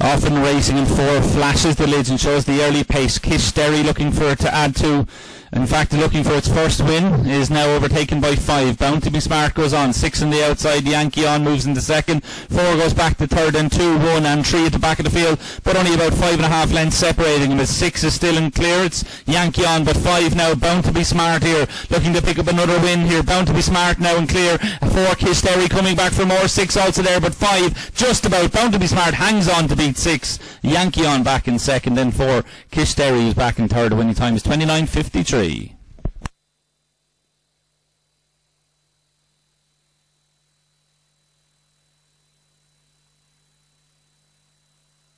Often racing in four flashes the lids and shows the early pace. Kish Derry looking for it to add to. In fact, looking for its first win is now overtaken by five. Bound to be smart goes on. Six on the outside. Yankee on moves into second. Four goes back to third and two, one and three at the back of the field. But only about five and a half lengths separating them. As six is still in clear. It's Yankee on, but five now. Bound to be smart here. Looking to pick up another win here. Bound to be smart now and clear. Four Kish Derry coming back for more. Six also there, but five just about. Bound to be smart hangs on to beat six. Yankee on back in second. Then four Kish Derry is back in third. Winning time is 29.53.